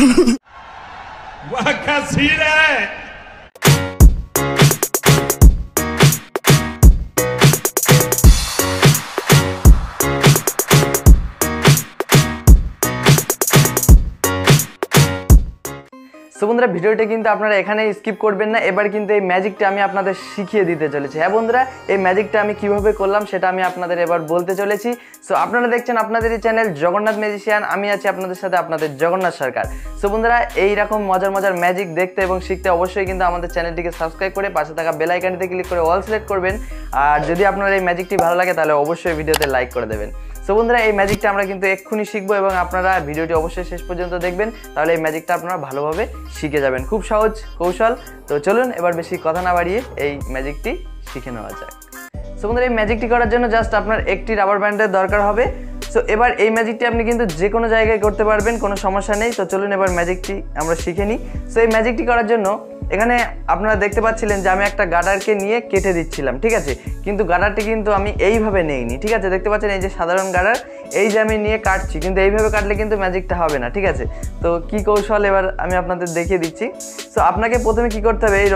वाह सीन है। সো বন্ধুরা, ভিডিওটা কিন্তু আপনারা এখানে স্কিপ করবেন না। এবার কিন্তু এই ম্যাজিকটা আমি আপনাদের শিখিয়ে দিতে চলেছি। হ্যাঁ বন্ধুরা, এই ম্যাজিকটা আমি কীভাবে করলাম সেটা আমি আপনাদের এবার বলতে চলেছি। সো আপনারা দেখছেন আপনাদের এই চ্যানেল জগন্নাথ ম্যাজিশিয়ান আমি আছি আপনাদের সাথে আপনাদের জগন্নাথ সরকার। সো বন্ধুরা এই রকম মজার মজার ম্যাজিক দেখতে এবং শিখতে অবশ্যই কিন্তু আমাদের চ্যানেলটিকে সাবস্ক্রাইব করে পাশে থাকা বেল আইকনটিতে ক্লিক করে অল সিলেক্ট করবেন। আর যদি আপনার এই ম্যাজিকটি ভালো লাগে, তাহলে অবশ্যই ভিডিওতে লাইক করে দেবেন। সো বন্ধুরা, এই ম্যাজিকটা আমরা কিন্তু এক্ষুনি শিখব এবং আপনারা ভিডিওটি অবশ্যই শেষ পর্যন্ত দেখবেন, তাহলে এই ম্যাজিকটা আপনারা ভালোভাবে শিখে যাবেন। খুব সহজ কৌশল। তো চলুন, এবার বেশি কথা না বাড়িয়ে এই ম্যাজিকটি শিখে নেওয়া যাক। সো বন্ধুরা, এই ম্যাজিকটি করার জন্য জাস্ট আপনার একটি রাবার ব্যান্ডের দরকার হবে। সো এবার এই ম্যাজিকটি আপনি কিন্তু যে কোনো জায়গায় করতে পারবেন, কোনো সমস্যা নেই। তো চলুন এবার ম্যাজিকটি আমরা শিখে নিই। সো এই ম্যাজিকটি করার জন্য এখানে আপনারা দেখতে পাচ্ছিলেন যে আমি একটা গাডারকে নিয়ে কেটে দিচ্ছিলাম, ঠিক আছে? কিন্তু গাডারটি কিন্তু আমি এইভাবে নেইনি, ঠিক আছে? দেখতে পাচ্ছেন এই যে সাধারণ গাডার, এই যে আমি নিয়ে কাটছি, কিন্তু এইভাবে কাটলে কিন্তু ম্যাজিকটা হবে না, ঠিক আছে? তো কি কৌশল এবার আমি আপনাদের দেখিয়ে দিচ্ছি। সো আপনাকে প্রথমে কি করতে হবে, এই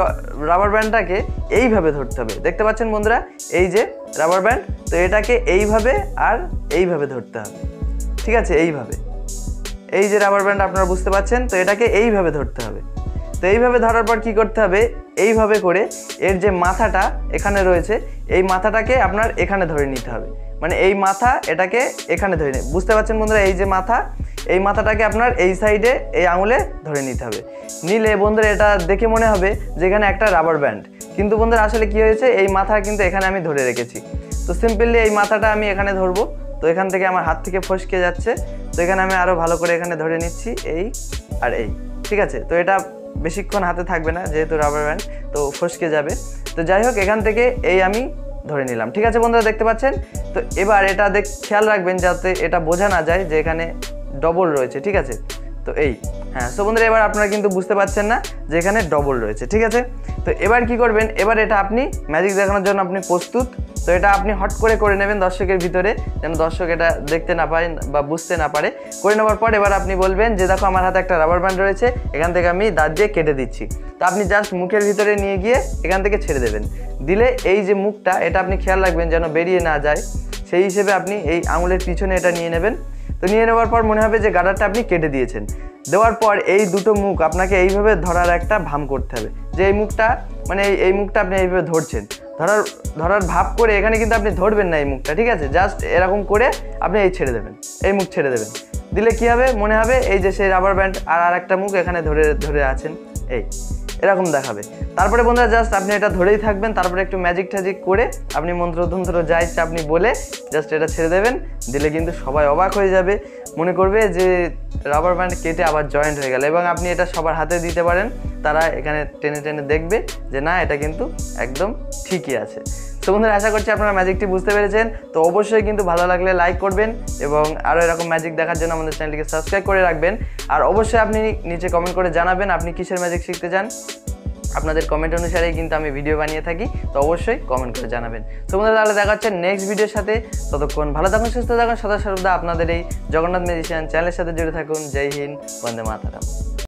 রাবার ব্যান্ডটাকে এইভাবে ধরতে হবে। দেখতে পাচ্ছেন বন্ধুরা, এই যে রাবার ব্যান্ড তো এটাকে এইভাবে আর এইভাবে ধরতে হবে, ঠিক আছে? এইভাবে। এই যে রাবার ব্যান্ড আপনারা বুঝতে পাচ্ছেন, তো এটাকে এইভাবে ধরতে হবে। তো এইভাবে ধরার পর কি করতে হবে? এইভাবে করে এর যে মাথাটা এখানে রয়েছে, এই মাথাটাকে আপনার এখানে ধরে নিতে হবে। মানে এই মাথা এটাকে এখানে ধরে বুঝতে পারছেন বন্ধুরা? এই যে মাথা, এই মাথাটাকে আপনার এই সাইডে, এই আঙুলে ধরে নিতে হবে। নিলে বন্ধুরা, এটা দেখে মনে হবে যে এখানে একটা রাবার ব্যান্ড কিন্তু বন্ধুরা, আসলে কি হয়েছে? এই মাথা কিন্তু এখানে আমি ধরে রেখেছি। তো সিম্পলি এই মাথাটা আমি এখানে ধরবো। তো এখান থেকে আমার হাত থেকে ফসকে যাচ্ছে। তো এখানে আমি আরও ভালো করে এখানে ধরে নিচ্ছি, এই আর এই। ঠিক আছে? তো এটা বেশিক্ষণ হাতে থাকবে না, যেহেতু রাবার ব্যান্ড তো ফসকে যাবে। তো যাই হোক, এখান থেকে এই আমি ধরে নিলাম। ঠিক আছে বন্ধুরা, দেখতে পাচ্ছেন? তো এবার এটা দেখ, খেয়াল রাখবেন যাতে এটা বোঝা না যায় যে এখানে ডবল রয়েছে, ঠিক আছে? তো এই হ্যাঁ সো বন্ধুরা, এবার আপনারা কিন্তু বুঝতে পারছেন না যে এখানে ডবল রয়েছে, ঠিক আছে? তো এবার কি করবেন? এবার এটা আপনি ম্যাজিক দেখানোর জন্য আপনি প্রস্তুত তো এটা আপনি হট করে করে নেবেন দর্শকের ভিতরে, যেন দর্শক এটা দেখতে না পারেন বা বুঝতে না পারে। করে নেওয়ার পর এবার আপনি বলবেন যে, দেখো, আমার হাতে একটা রাবার ব্যান্ড রয়েছে, এখান থেকে আমি দাঁত দিয়ে কেটে দিচ্ছি। তো আপনি জাস্ট মুখের ভিতরে নিয়ে গিয়ে এখান থেকে ছেড়ে দেবেন। দিলে এই যে মুখটা, এটা আপনি খেয়াল রাখবেন যেন বেরিয়ে না যায়। সেই হিসেবে আপনি এই আঙুলের পিছনে এটা নিয়ে নেবেন। তো নিয়ে নেওয়ার পর মনে হবে যে, গাডারটা আপনি কেটে দিয়েছেন। দেওয়ার পর এই দুটো মুখ আপনাকে এইভাবে ধরার একটা ভাম করতে হবে। যে এই মুখটা মানে এই- এই মুখটা আপনি এইভাবে ধরছেন। ধরার ধরার ভাব করে এখানে কিন্তু আপনি ধরবেন না এই মুখটা, ঠিক আছে? জাস্ট এরকম করে আপনি এই ছেড়ে দেবেন, এই মুখ ছেড়ে দেবেন। দিলে কি হবে? মনে হবে এই যে সেই রাবার ব্যান্ড আর আর একটা মুখ এখানে ধরে ধরে আছেন, এই। এরকম দেখাবে। তারপরে বন্ধুরা জাস্ট আপনি এটা ধরেই থাকবেন, তারপরে একটু ম্যাজিক ট্যাজিক করে আপনি মন্ত্রতন্ত্র যা ইচ্ছা আপনি বলে জাস্ট এটা ছেড়ে দেবেন, দিলে কিন্তু সবাই অবাক হয়ে যাবে। মনে করবে যে রাবার ব্যান্ড কেটে আবার জয়েন্ট হয়ে গেল এবং আপনি এটা সবার হাতে দিতে পারেন, তারা এখানে টেনে টেনে দেখবে যে না, এটা কিন্তু একদম ঠিকই আছে। তো বন্ধুরা, আশা করছি আপনারা ম্যাজিকটি বুঝতে পেরেছেন। তো অবশ্যই কিন্তু ভালো লাগলে লাইক করবেন এবং আরও এরকম ম্যাজিক দেখার জন্য আমাদের চ্যানেলটিকে সাবস্ক্রাইব করে রাখবেন। আর অবশ্যই আপনি নিচে কমেন্ট করে জানাবেন আপনি কিসের ম্যাজিক শিখতে চান। আপনাদের কমেন্ট অনুসারেই কিন্তু আমি ভিডিও বানিয়ে থাকি, তো অবশ্যই কমেন্ট করে জানাবেন। তো বন্ধুরা, তাহলে দেখা হচ্ছে নেক্সট ভিডিওর সাথে। ততক্ষণ ভালো থাকুন, সুস্থ থাকুন, সদা সর্বদা আপনাদের এই জগন্নাথ ম্যাজিশিয়ান চ্যানেলের সাথে জুড়ে থাকুন। জয় হিন্দ, বন্দে মাতারাম।